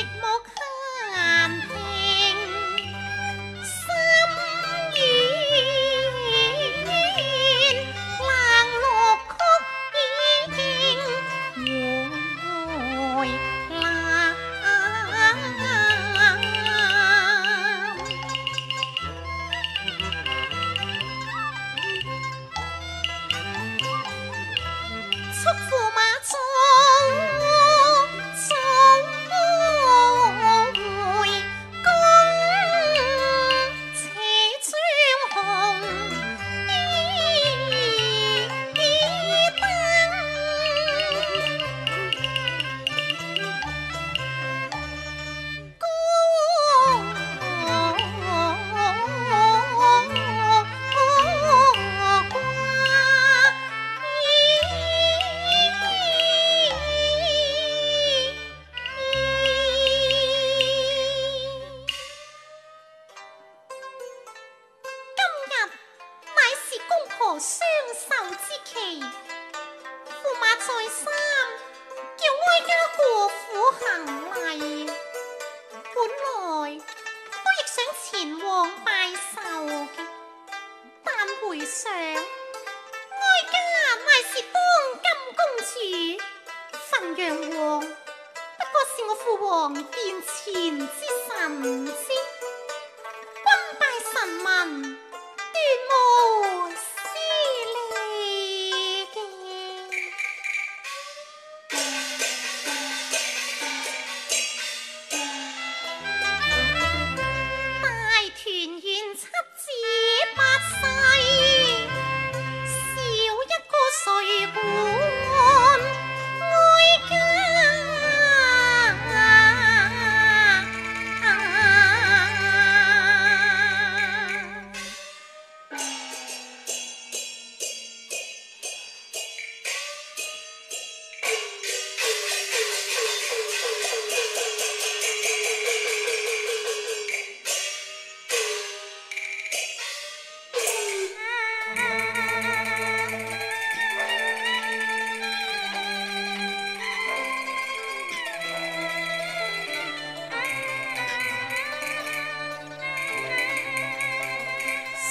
classic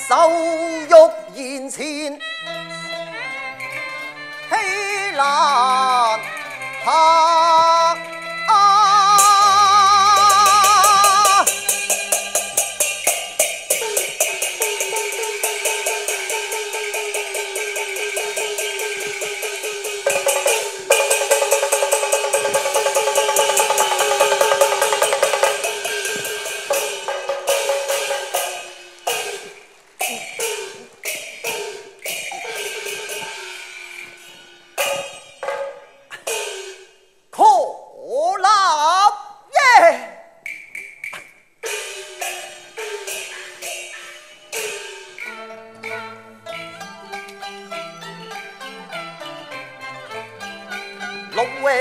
手玉言前，欺难下。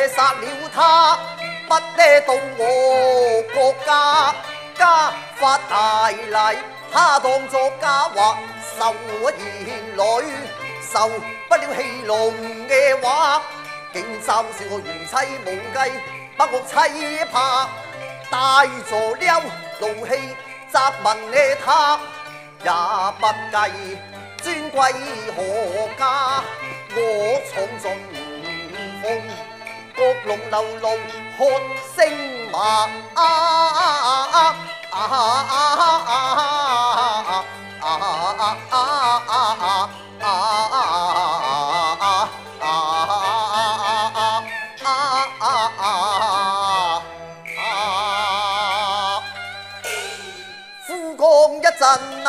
杀了他，不得到我国家，家发大礼，他当作家话，受我言女，受不了戏弄嘅话，竟嘲笑我贤妻无计，不我妻怕，带咗了怒气责问呢他，也不计尊贵何家，我闯进。各龙流露喝声骂，夫光一阵啊！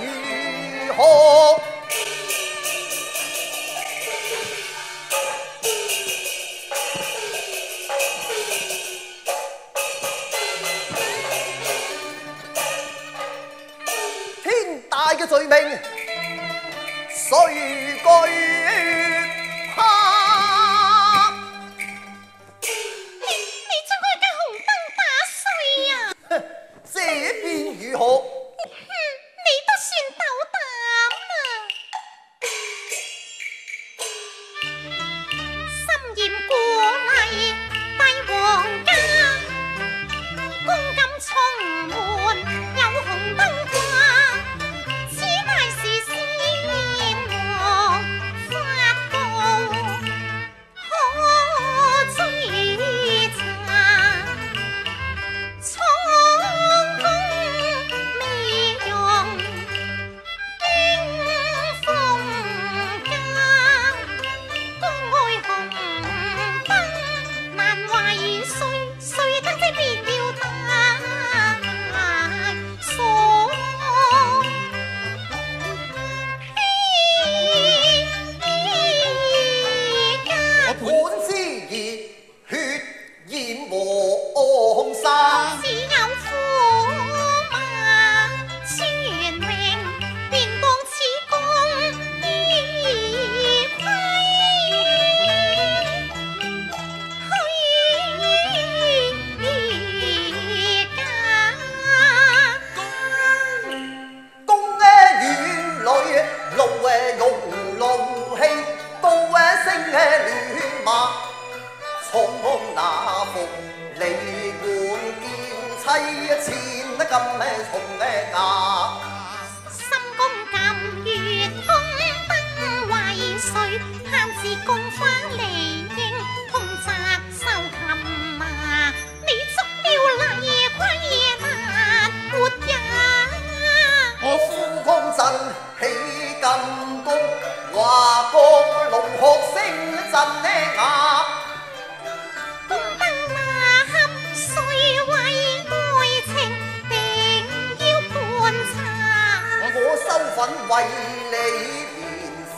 如何？錢得咁誒重誒價。心公禁月通燈為誰？慳自供花離應，通責收琴啊！你捉了麗虧難活也。我夫公振起金弓，華國龍學聲震呢雅。粉为连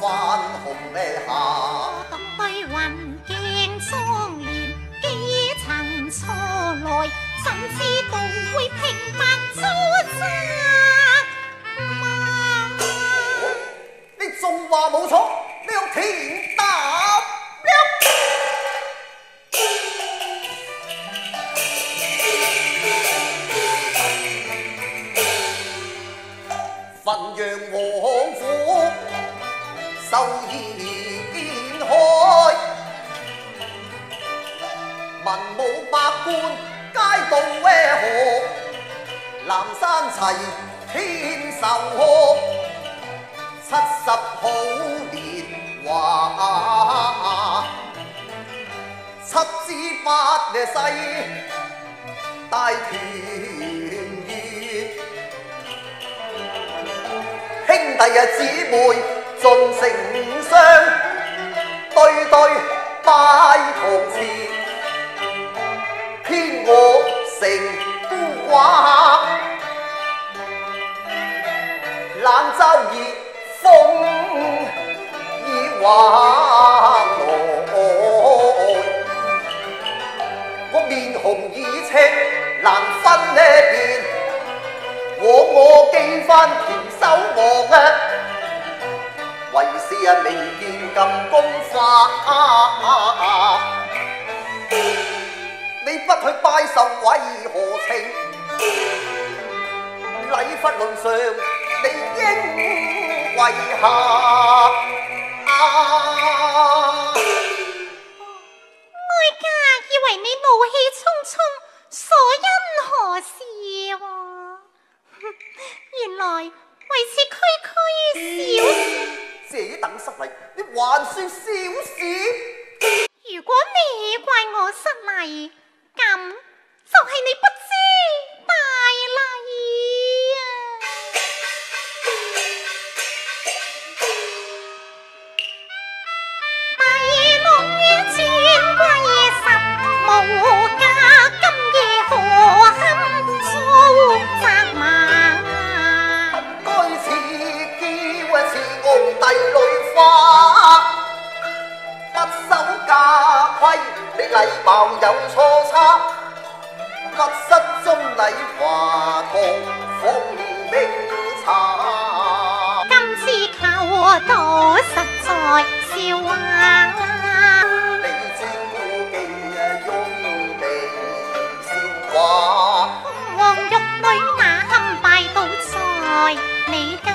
番红霞，我独对云镜双脸，几曾错来，怎知道会平白遭灾？你仲话冇错，你有天道。陽王府壽宴開，文武百官皆到咩河？南山齐天壽賀。七十好年华，七至八嘅世大團兄弟啊姊妹尽成双，对对拜堂前，偏我成孤寡。冷嘲熱諷已畫來，我面红耳赤难分呢辨，我我記翻田守望啊，為是啊未見咁功法，你不去拜壽為何情？禮佛論上，你應為下！哀家以為你怒氣沖沖，所因何事、原來為此區區小事。這等失禮，你還算小事？如果你怪我失禮，咁就係你不知大禮啊！大龍於尊貴實無貌有错差，密室中礼华同风明茶。今次求到实在笑话。你知故技用地笑话，玉女那堪拜到在你家？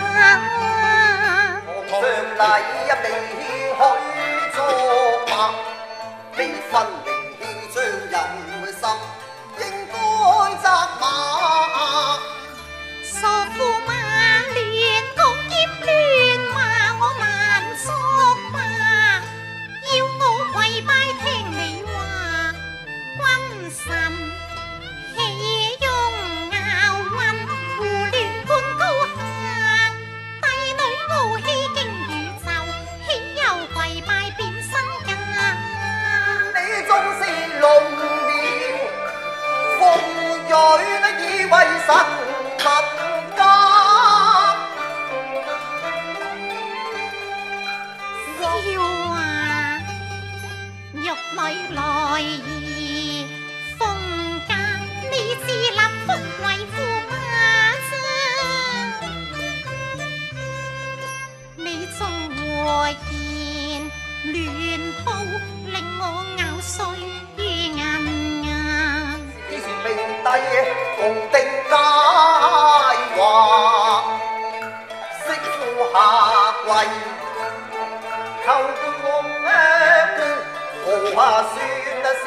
定佳话，媳妇下跪求公好话算是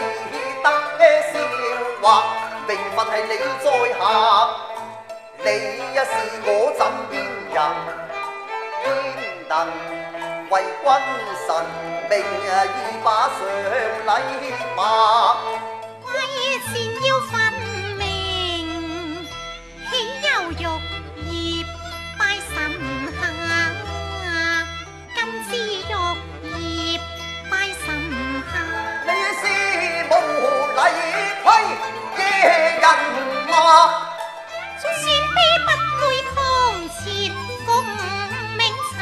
得笑话，名分系你在下，你一是我枕边人。焉能为君臣名义把上礼骂？人馬，算卑不會同前共鳴茶。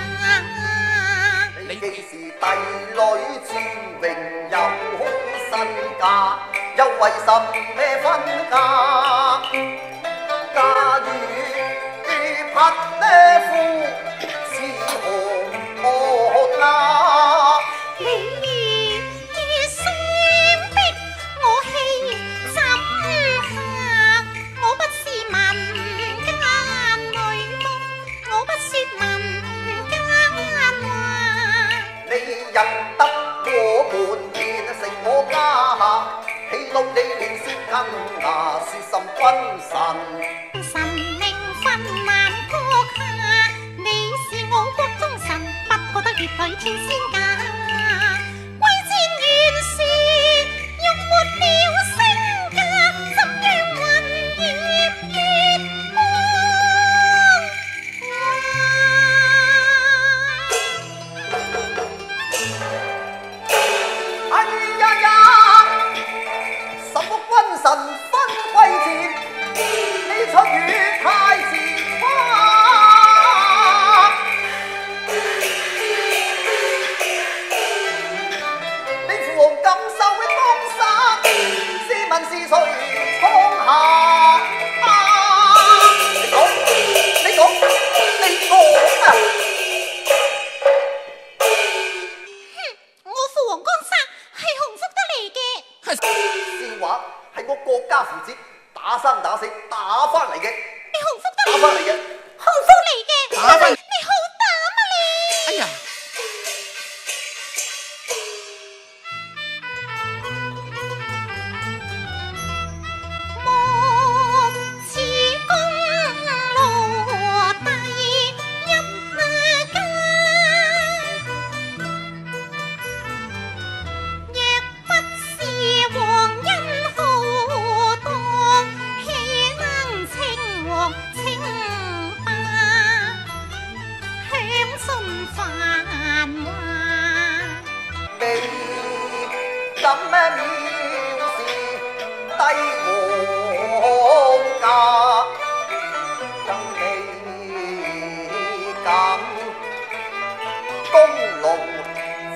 你既是帝女尊榮有身價，又為什咩分家？說甚君臣？神明分万国下，你是我国中神，不過得月裏天仙。打生打死打翻嚟嘅，你洪福得嚟，打翻嚟嘅。幸福嚟嘅，打返更，功勞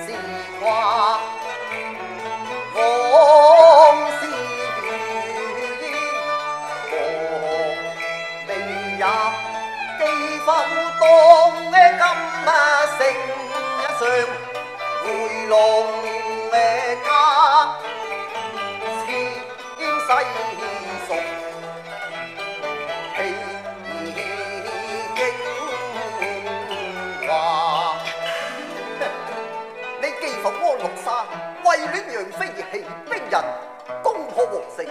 是掛，往事如煙，和未入記否當今成一上回龍家，千世俗。你杨妃而起兵人攻破皇城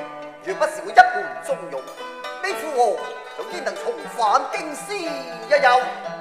若不是我一门忠勇呢副和就焉能重返京师一有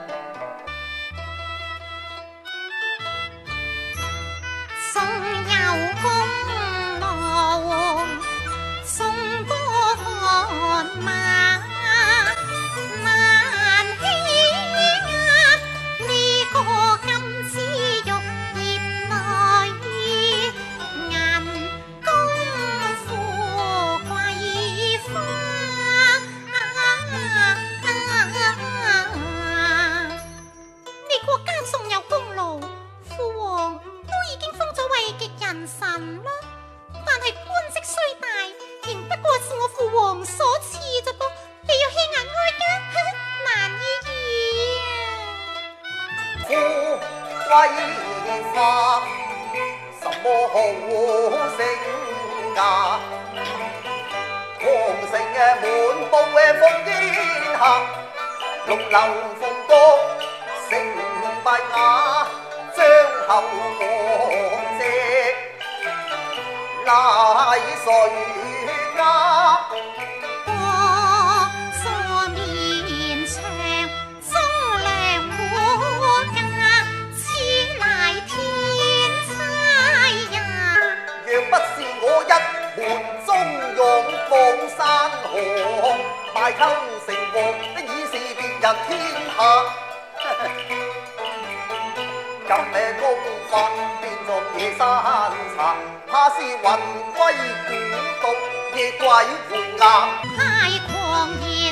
满腹嘅风烟下龙楼凤阁成败瓦将后王者乃谁家江苏面长忠两满家千乃天差呀。若不是我一门忠勇报山卖偷成王，已是别人天下。今日功法变作野山茶，怕是魂归古董，夜鬼回家。太狂野。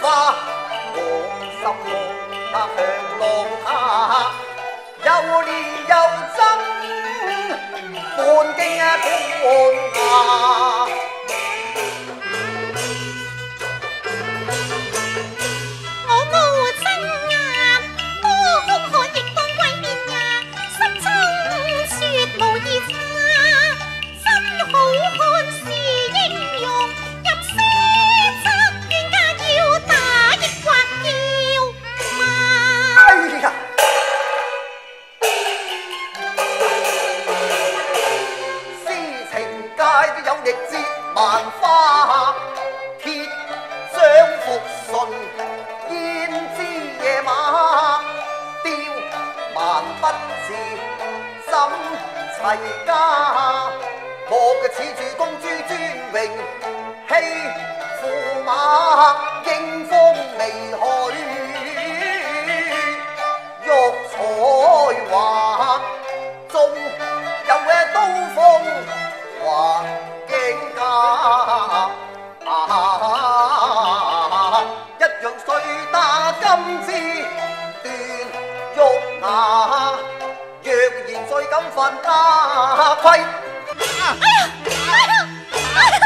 花，我心中他向浪他，又烈又憎，半徑啊半怕。万不是心齐家，莫嘅恃住公主尊荣，欺驸马，迎风离去，玉彩华，中有嘅刀锋还惊家，犯家规？哎呀！哎呀！哎呀！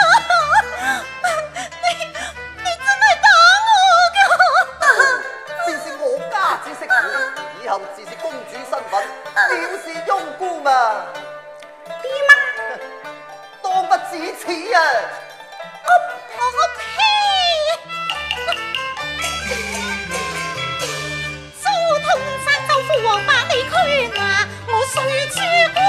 你你真系打我噶！便是我家之媳妇，以后自是公主身份，便是庸姑嘛？爹妈？当不止此啊！谁知？